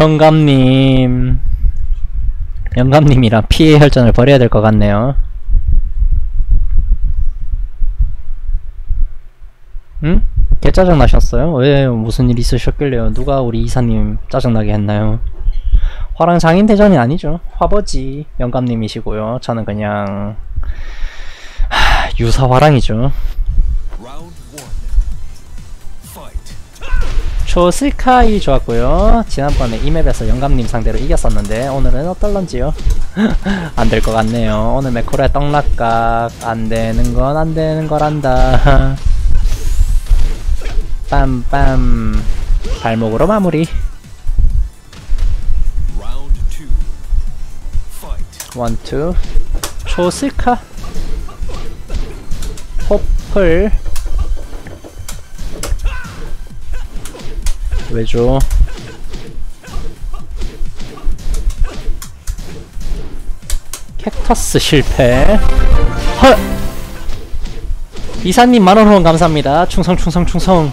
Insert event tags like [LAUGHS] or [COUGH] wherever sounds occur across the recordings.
현감님 영감님이랑 피해 혈전을 벌여야 될 것 같네요 응? 개 짜증 나셨어요? 왜 무슨 일 있으셨길래요? 누가 우리 이사님 짜증나게 했나요? 화랑 장인 대전이 아니죠. 화버지 영감님이시고요. 저는 그냥 하, 유사 화랑이죠. 초스카이 좋았고요. 지난번에 이맵에서 영감님 상대로 이겼었는데 오늘은 어떨런지요? [LAUGHS] 안 될 것 같네요. 오늘 메코라의 떡락각 안 되는 건 안 되는 거란다. [LAUGHS] 빰빰 발목으로 마무리. 원투 초스카 호플 왜죠? 캡터스 실패. 헐! 이사님 만원 후원 감사합니다. 충성 충성 충성.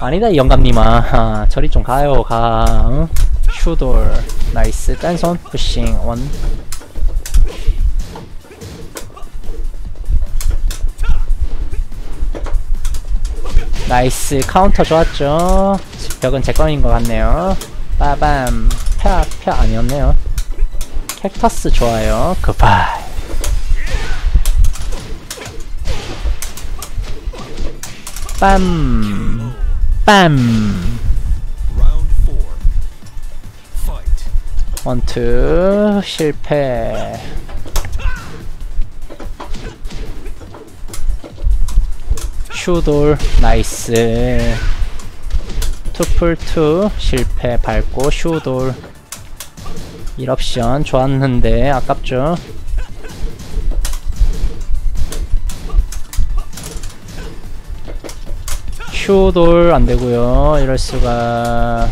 아니다 이 영감님아. 아, 저리 좀 가요 가. 응? 슈돌. 나이스. 딴손. 푸싱. 원 나이스. 카운터 좋았죠? 벽은 제 거인 것 같네요. 빠밤. 펴펴 아니었네요. 캡터스 좋아요. 굿바이. 빰. 빰. 원투. 실패 슈돌 나이스. 투풀투 실패 밟고 슈돌. 1옵션 좋았는데 아깝죠? 슈돌 안되고요. 이럴수가.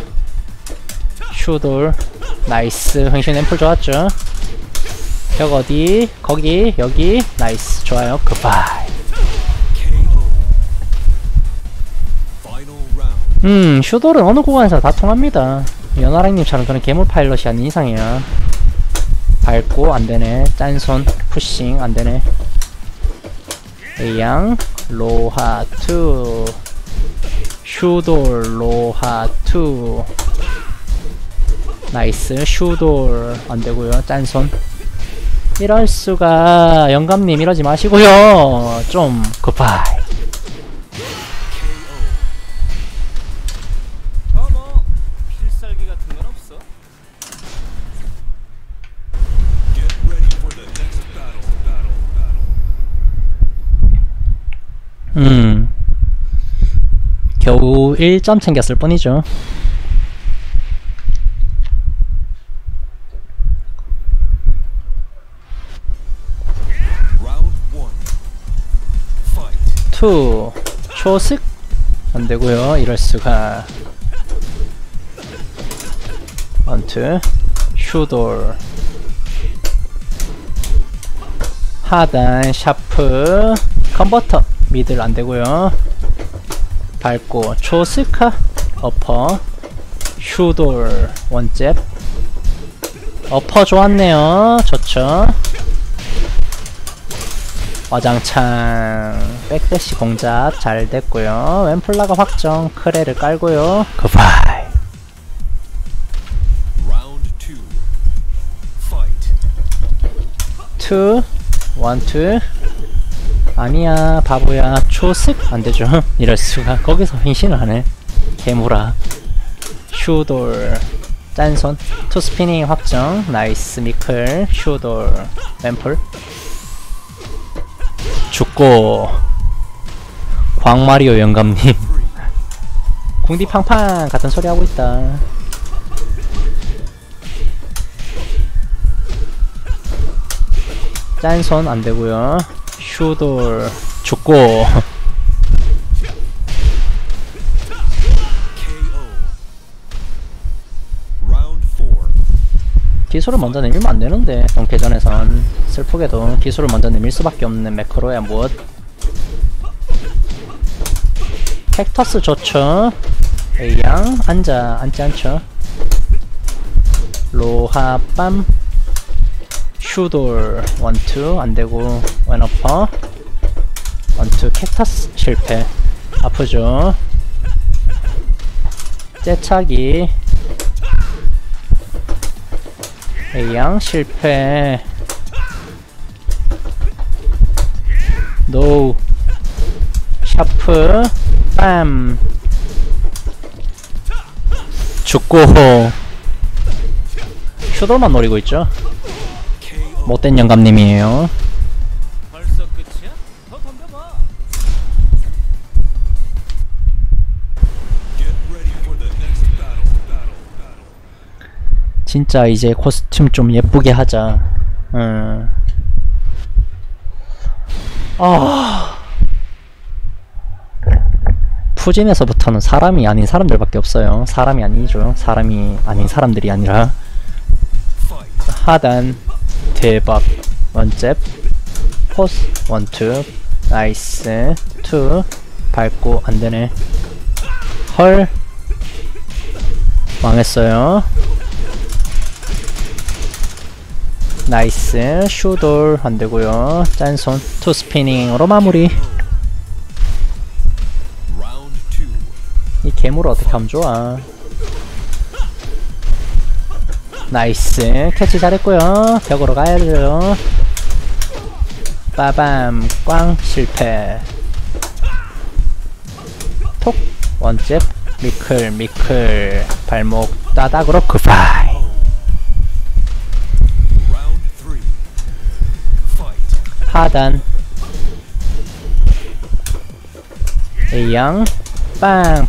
슈돌 나이스. 횡신 앰플 좋았죠? 벽 어디? 거기? 여기? 나이스. 좋아요. 굿바 음 슈돌은 어느 구간에서 다 통합니다. 연화랑님처럼 그런 괴물 파일럿이 아닌 이상이야. 밟고 안되네. 짠손 푸싱 안되네. A양 로하2 슈돌 로하2 나이스 슈돌. 안되고요. 짠손. 이럴수가. 영감님 이러지 마시고요. 좀 굿바이 겨우 1점 챙겼을 뿐이죠. 2. 초식? 안 되고요. 이럴 수가. 원투. 슈돌. 하단 샤프 컨버터 미들 안 되고요. 밟고 초스카 어퍼 슈돌 원잽 어퍼 좋았네요. 좋죠. 와장창 백대시 공작 잘 됐고요 왼플라가 확정 크레를 깔고요 굿바이 two. Fight. 2 1 2 아니야 바보야. 초습? 안되죠. [LAUGHS] 이럴수가. 거기서 횡신을 하네. 개무라. 슈돌. 짠손. two spinning 확정. nice 미클. 슈돌. 왼플. 죽고. 광마리오 영감님. [LAUGHS] 궁디 팡팡 같은 소리 하고 있다. 짠손 안되고요 슈돌 죽고. 기술을 먼저 내밀면 안되는데 동계전에선. 슬프게도 기술을 먼저 내밀 수밖에 없는 매크로야 무엇. 캡터스 좋죠? A양 앉아 앉지 않죠? 로하빰 슈돌 원투 안되고 웬어퍼. 원투 캡타스 실패. 아프죠? 째차기. A양 실패. 노우. 샤프. 빰. 죽고. 슈돌만 노리고 있죠 못된 영감님이에요 벌써 끝이야? 더 덤벼봐. Get ready for the next battle. Battle. Battle. 진짜 이제 코스튬 좀 예쁘게 하자 음. 아 푸진에서부터는 사람이 아닌 사람들밖에 없어요 사람이 아니죠 사람이 아닌 사람들이 아니라. 하단 대박. one잽 포스 one two nice two 밟고 안되네. 헐. 망했어요. nice 슈돌 안되고요. 짠손. two spinning으로 마무리. 이 괴물을 어떻게 하면 좋아 nice. 캐치 잘했고요. 벽으로 가야죠. 빠밤. 꽝. 실패. 톡. one잽. 미클 미클. 발목 따닥으로 goodbye. 하단. A양. 빵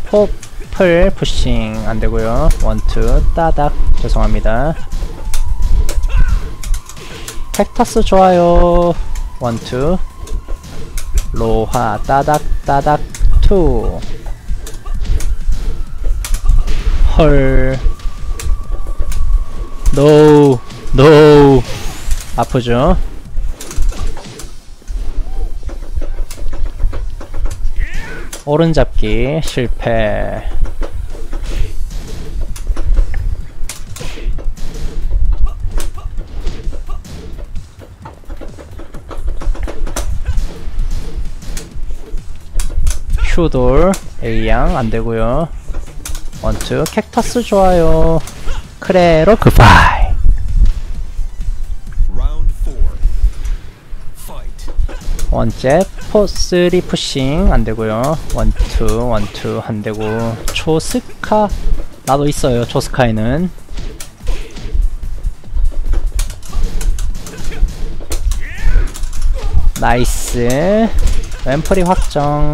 포플 푸싱 안되고요. 원투 따닥. 죄송합니다. 텍터스 좋아요. 원투 로하 따닥 따닥. 투 헐. 노우 노우 아프죠? 오른 잡기 실패 슈돌 A양 안되고요. 원투 캡터스 좋아요. 크레로. Fight. 원잽 포3 푸싱 안되고요. 원투 원투 안되고. 초스카. 나도 있어요 초스카에는. 나이스. 왼풀이 확정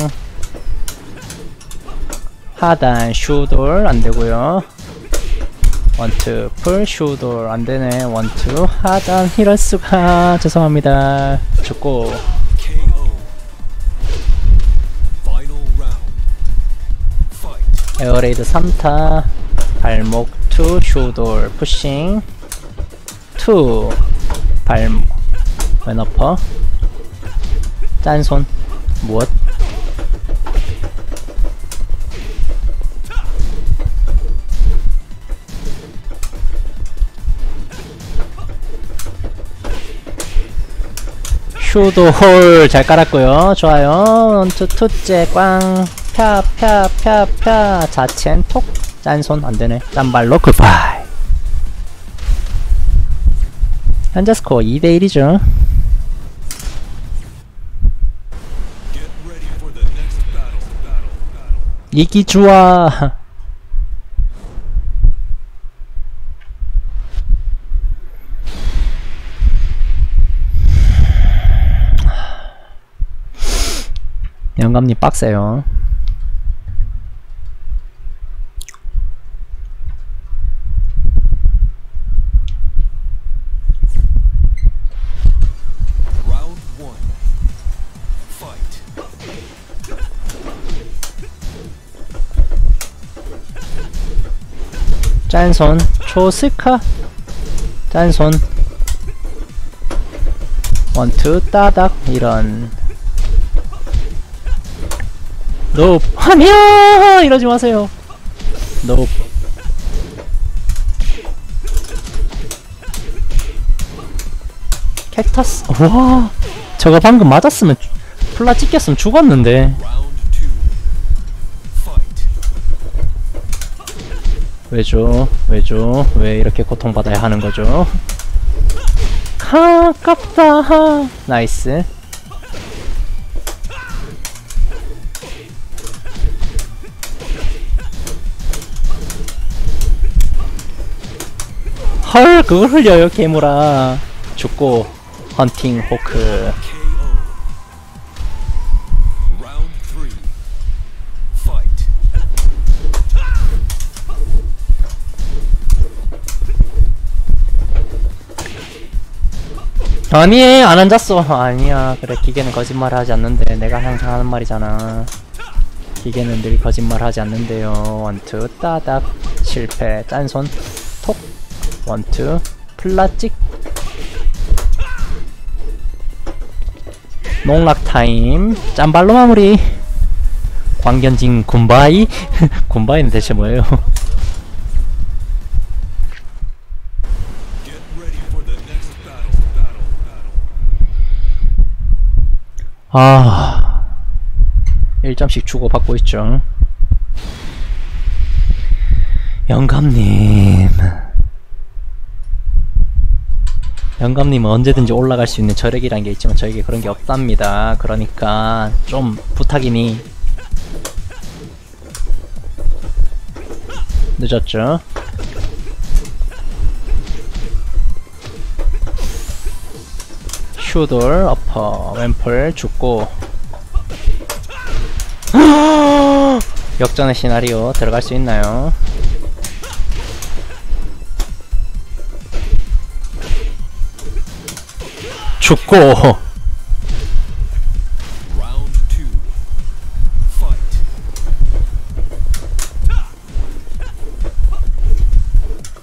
하단 슈돌 안되고요. 원투 풀 슈돌 안되네. 원투 하단 이럴수가. 죄송합니다. 죽고. 에어레이드 3타. 발목 2 슈돌 푸싱. 2 발목. 왼어퍼. 짠손. 무엇 슈도홀 잘 깔았고요. 좋아요. 원투 투째 꽝 펴 펴 펴 펴. 자첸 톡. 짠손 안되네. 짠발로 굿바이. 현재 스코어 2대1이죠. Get ready for the next battle. Battle. Battle. 이기 좋아 영감님 빡세요. 짠손 초스카? 짠손. 원투 따닥 이런 노 하며 [LAUGHS] 이러지 마세요. 노 캡타스. 와. 저거 방금 맞았으면 플라 찍혔으면 죽었는데. 왜죠? 왜죠? 왜 이렇게 고통받아야 하는 거죠? [LAUGHS] 아깝다 나이스 그걸 흘려요 괴물아 죽고 헌팅 호크 KO. Round three. Fight. 아니 안 앉았어 아니야 그래 기계는 거짓말 하지 않는데 내가 항상 하는 말이잖아 기계는 늘 거짓말 하지 않는데요 one two 따닥 실패 톡 one two 플라찍 농락 타임. 짠발로 마무리. 광견진 군바이. [LAUGHS] 군바이는 대체 뭐예요. [LAUGHS] 아 1점씩 주고받고 있죠. 영감님 영감님은 언제든지 올라갈 수 있는 저력이란 게 있지만 저에게 그런 게 없답니다. 그러니까 좀 부탁이니. 늦었죠? 슈돌 어퍼 왼플 죽고. [GASPS] 역전의 시나리오 들어갈 수 있나요? 죽고.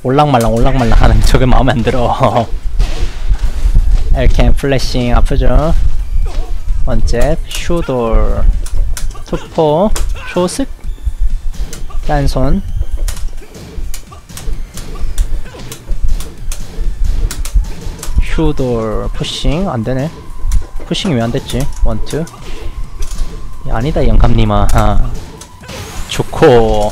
올랑말랑 올랑말랑 하는 저게 마음에 안 들어. 엘캠 플래싱 아프죠? 원잽 슈돌 투포 초습 딴손 슈돌 푸싱 안되네. 푸싱이 왜 안됐지? 원투 야, 아니다 영감님아. 아. 좋고.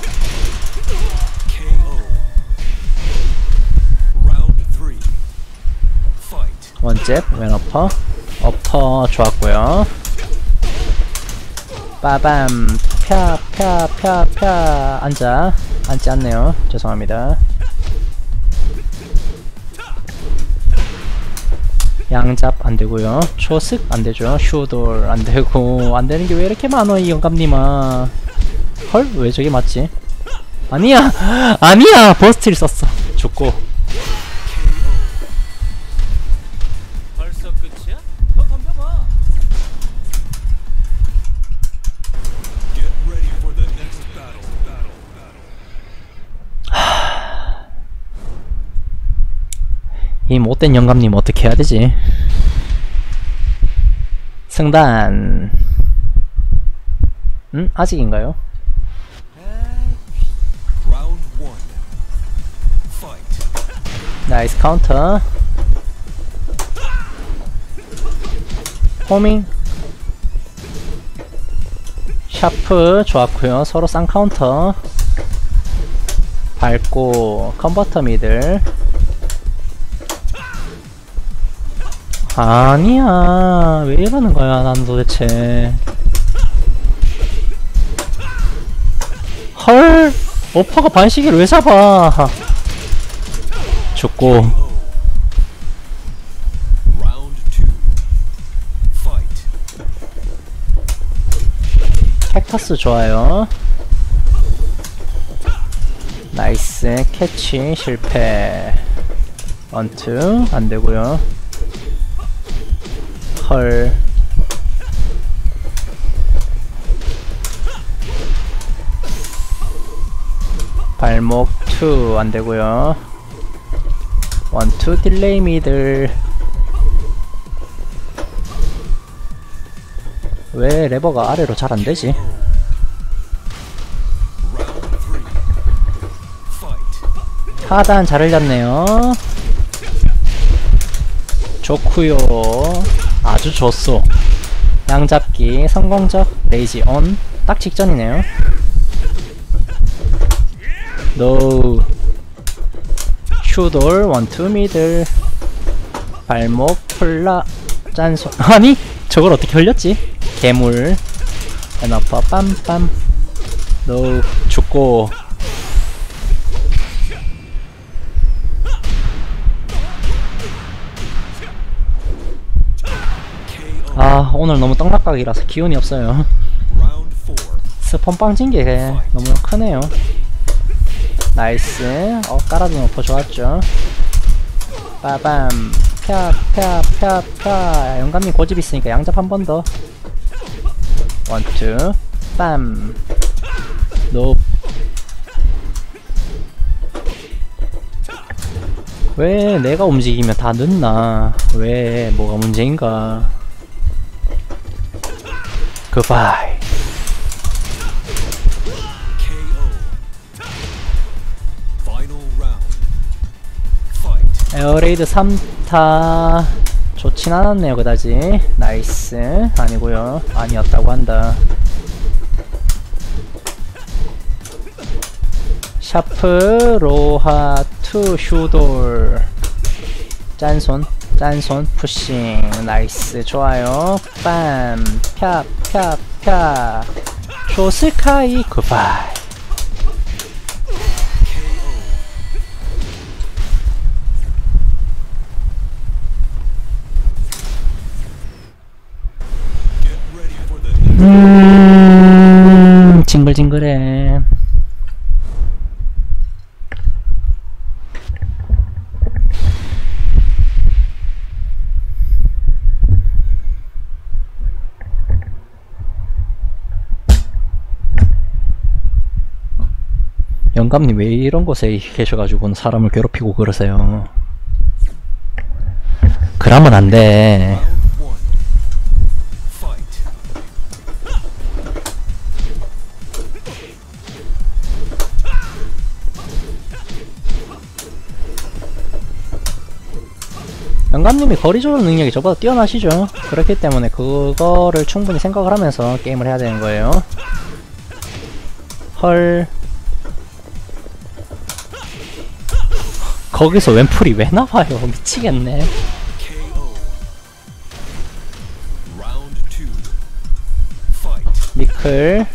원잽 왼 어퍼 어퍼 좋았고요. 빠밤. 펴펴펴펴. 앉아. 앉지 않네요. 죄송합니다 양잡 안되고요. 초습 안되죠. 슈돌 안되고. 안되는게 왜 이렇게 많어 이 영감님아. 헐 왜 저게 맞지? 아니야! [GASPS] 아니야! 버스트를 썼어. 죽고 못된 영감님 어떻게 해야 되지? 승단 음? 아직인가요? 나이스 카운터 호밍 샤프 좋았고요 서로 쌍 카운터 밟고 컨버터 미들 아니야. 왜 이러는 거야 난 도대체. 헐 오퍼가 반시기를 왜 잡아? 죽고. 캡터스 좋아요. 나이스 캐치 실패. 원투 안되고요 헐 발목 2 안되고요 원투 딜레이 미들 왜 레버가 아래로 잘 안되지? 하단 잘 흘렸네요. 좋구요. 아주 좋소. 양잡기 성공적 rage on. 딱 직전이네요. no. 슈돌 one two middle. 발목 플라 짠손. [LAUGHS] 아니 저걸 어떻게 흘렸지? 괴물. 에너퍼 빰빰. no 죽고. 아 오늘 너무 떡락각이라서 기운이 없어요. 스폰빵 찐게 너무 크네요. nice. 어 깔아둔 upper 좋았죠. 빠밤. 펴펴펴펴. 영감님 고집 있으니까 양잡 한 번 더. 원투. 빰. 노. 왜 내가 움직이면 다 늦나? 왜 뭐가 문제인가 Fight. 에어레이드 3타 좋진 않았네요 그다지. 나이스. 아니고요. 아니었다고 한다. 샤프 로하 투 슈돌. 짠손 짠손 푸싱. 나이스. 좋아요. 빰펴펴펴. 쇼스카이 굿바이. 음, 징글징글해. 영감님 왜 이런 곳에 계셔가지고 사람을 괴롭히고 그러세요? 그러면 안 돼. Round one. Fight. 영감님이 거리 조절 능력이 저보다 뛰어나시죠. 그렇기 때문에 그거를 충분히 생각을 하면서 게임을 해야 되는 거예요. 헐. 거기서 왼풀이 왜 나와요? 미치겠네. 미클.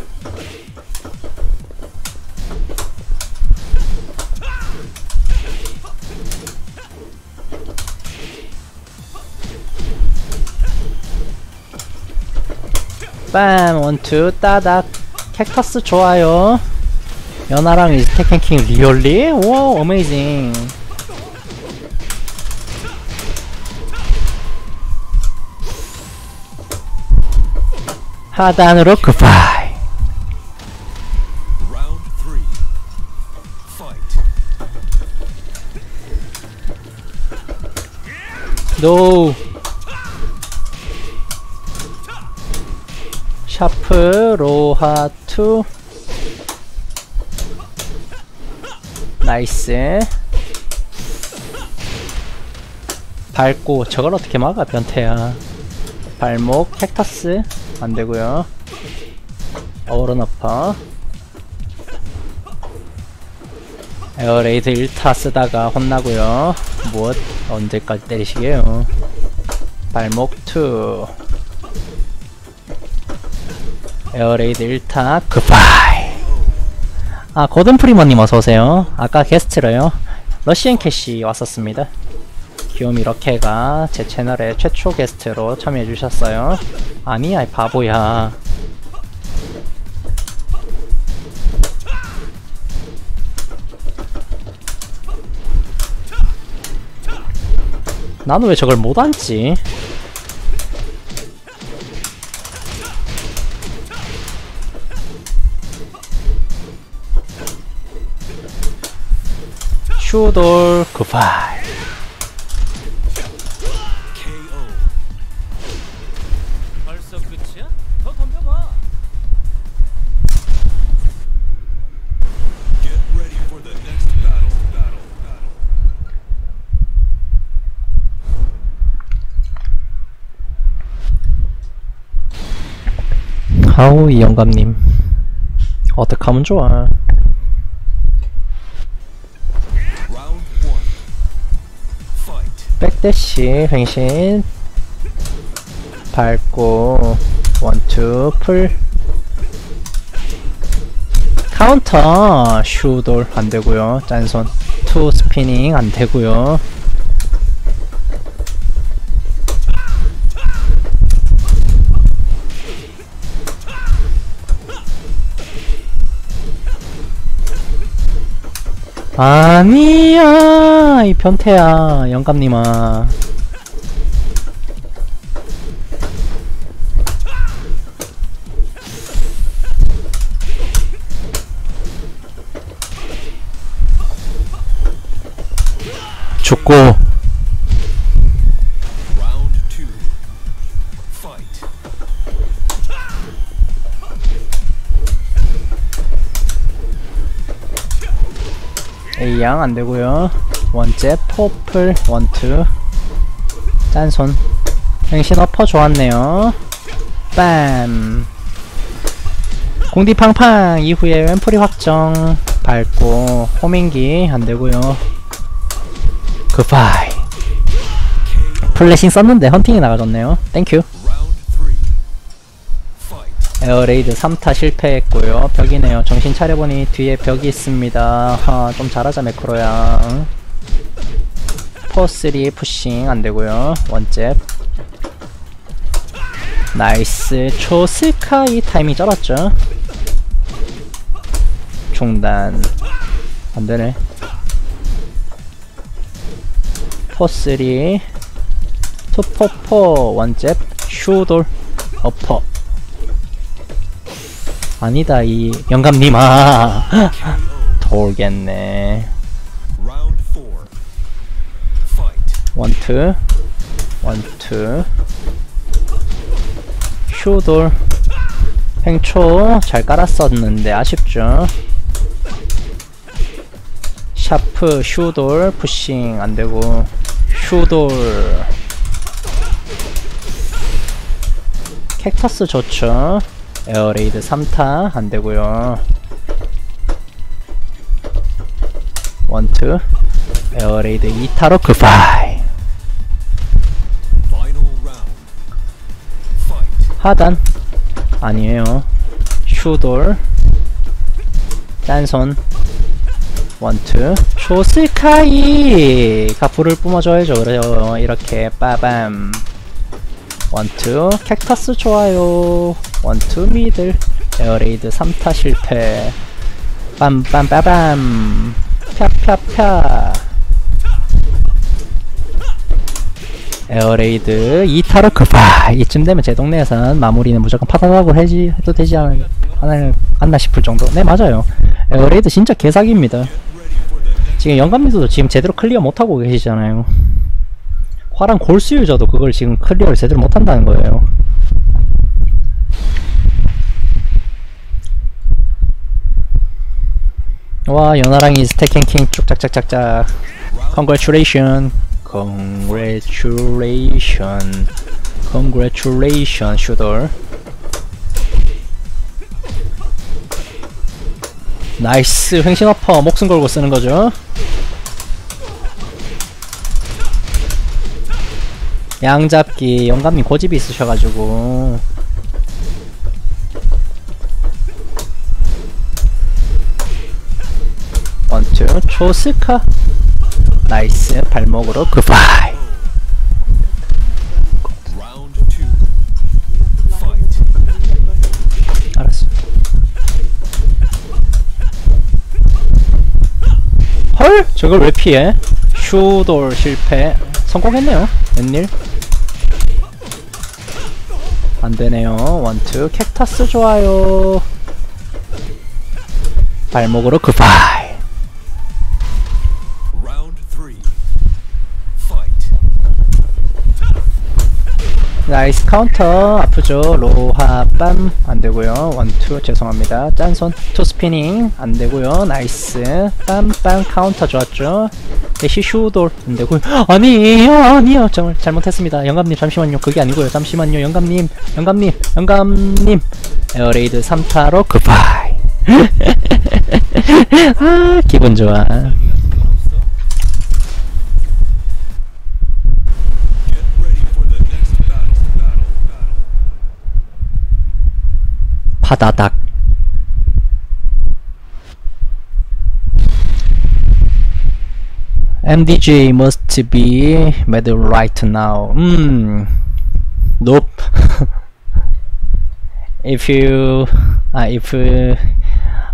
빰 원투 따닥 캡터스 좋아요 연하랑 이제 테켄킹 리얼리? 와 어메이징 하단으로 굿바이. Round three. Fight. 노 샤프 로하투. 나이스. 밟고 저걸 어떻게 막아 변태야? 발목 캡터스 안되고요. 어우런어퍼 에어레이드 1타 쓰다가 혼나고요. 무엇? 언제까지 때리시게요? 발목 2 air raid 1타 goodbye. 아 고든 프리먼님 어서오세요. 아까 게스트로요. 러시안 캐시 왔었습니다 귀요미 럭케가 제 채널에 최초 게스트로 참여해주셨어요. 아니야 이 바보야. 나는 왜 저걸 못 앉지? 슈돌 굿바이 아우 이 영감님. 어떡하면 좋아. back dash 횡신. 밟고 one two 풀. 카운터 슈돌 안되고요. 짠손 two spinning 안되고요 아니야 이 변태야 영감님아. 죽고 양 안되고요. 원째 포플 원투. 짠손. 행신 어퍼 좋았네요. 빰. 공디팡팡. 이후에 왼풀이 확정. 밟고 호밍기 안되고요. 굿바이 플래싱 썼는데 헌팅이 나가졌네요. 땡큐. 에어레이드 3타 실패했고요. 벽이네요. 정신 차려보니 뒤에 벽이 있습니다. 하, 좀 잘하자 매크로야. 응? four 3 푸싱 안되고요. one jab. nice. 초sky 타이밍 쩔었죠? 중단. 안되네. four 3 two four four. one jab. 슈돌. upper 아니다 이 영감님아. [LAUGHS] 돌겠네. 원투 원투 슈돌. 횡초. 잘 깔았었는데 아쉽죠. 샤프 슈돌. 푸싱 안되고. 슈돌. 캡터스 좋죠 air raid 3타 안되고요. one two air raid 2타로 goodbye. Final round. Fight. 하단. 아니에요. 슈돌. 짠손. one two 초sky가 불을 뿜어줘야죠. 그래요. 이렇게 빠밤 one two. 캡터스 좋아요. one two middle. air raid 3타 실패. 빰빰빠밤 펴펴펴. air raid 2타로 급파. 이쯤 되면 제 동네에선 마무리는 무조건 파산하고 해지, 해도 되지 않, 않, 않나 싶을 정도. 네 맞아요. air raid 진짜 개사기입니다. 지금 영감님도 지금 제대로 clear 못하고 계시잖아요 화랑 골수 유저도 그걸 지금 클리어를 제대로 못한다는 거예요. 와 연하랑이 스테킹킹 쭉짝짝짝짝 Congratulation. Congratulation. Congratulation 슈돌. 나이스 횡신어퍼 목숨 걸고 쓰는 거죠 양잡기 영감님 고집이 있으셔가지고. 원투 초스카. 나이스 발목으로 굿바이. 알았어. 헐 저걸 왜 피해? 슈돌 실패. 성공했네요 웬일 안되네요. one two. 캡터스 좋아요. 발목으로 goodbye. nice 카운터. 아프죠? 로하 빰. 안되고요. one two. 죄송합니다. 짠손 two spinning. 안되고요. nice. 빰빰. 카운터 좋았죠? 대 시 슈돌 안되고요 아니에요 아니요. 정말 잘못했습니다. 영감님 잠시만요. 그게 아니고요. 잠시만요. 영감님 영감님 영감님. air raid 3타로 goodbye. [LAUGHS] 아 기분 좋아. 여기가 MDJ must be made right now. Hmm. Nope. [LAUGHS] if you, uh, if you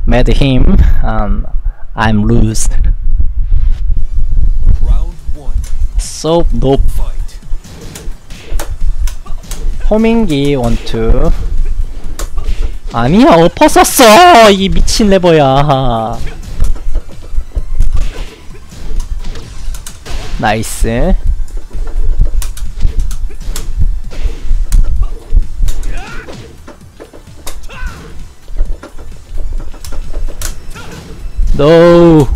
made him, um, I'm lose. Round one. So nope. Fight. 호밍기 원투. 아니야 엎어 썼어 이 미친 레버야. 나이스. 노.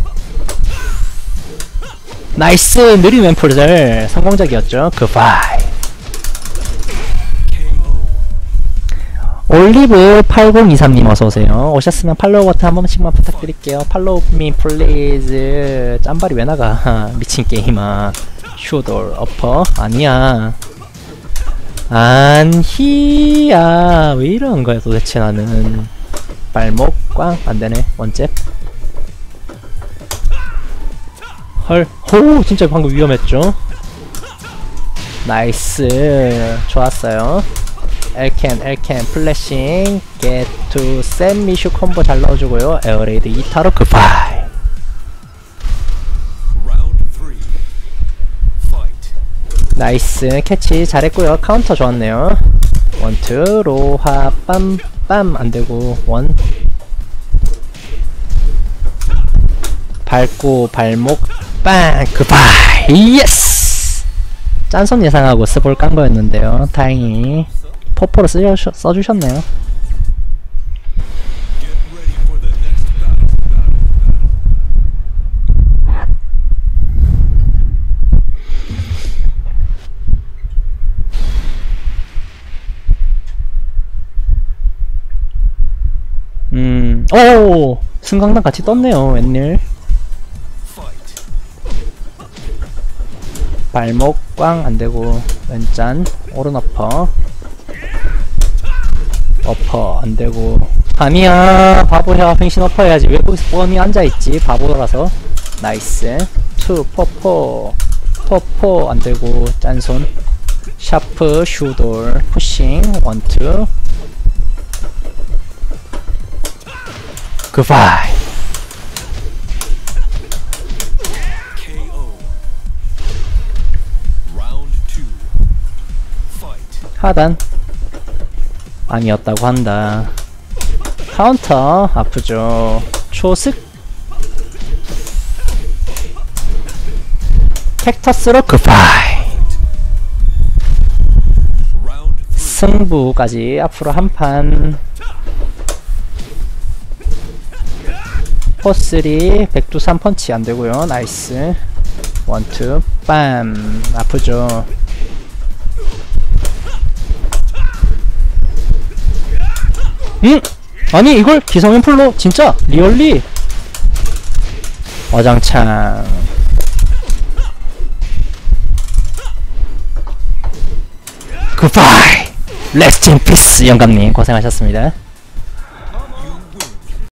나이스 느린 앰플들 성공적이었죠. 굿바이. 올리브 8023님 어서오세요. 오셨으면 follow 버튼 한 번씩만 부탁드릴게요. follow me please. 짠발이 왜 나가? [LAUGHS] 미친 게임아. 슈돌, upper? 아니야. 아니야. 왜 이러는 거야 도대체 나는. 발목, 꽝. 안 되네. one jab. 헐. 호! 진짜 방금 위험했죠? 나이스. 좋았어요. 엘캔 엘캔 플래싱 get to set 미슈 콤보 잘 넣어주고요. 에어레이드 2타로 굿바이 Round three. Fight. 나이스 캐치 잘했고요. 카운터 좋았네요. 원투 로하 빰빰. 안되고 원. 밟고 발목 빵. goodbye yes 짠손 예상하고 스볼 깐 거였는데요. 다행히 포포로 쓰셔, 써주셨네요. 음, 오! 승강단 같이 떴네요, 웬일. 발목 꽝 안되고, 왼짠, 오른 어퍼. 어퍼 안되고. 아니야, 바보야, 횡신 어퍼 해야지. 왜 거기서 뻔히 앉아있지, 바보라서. 나이스. 투, 포포. 포포 안되고, 짠손. 샤프, 슈돌, 푸싱, 원투. 굿바이. 하단 아니었다고 한다. 카운터 아프죠. 초습. Round three. 승부까지 앞으로 한판. 포3 백두산 펀치 안되고요. 나이스. 원투 빰. 아프죠 응? 아니 이걸 기성현 풀로 진짜 리얼리. 어장창. 굿바이 레스트 인 피스 영감님. 고생하셨습니다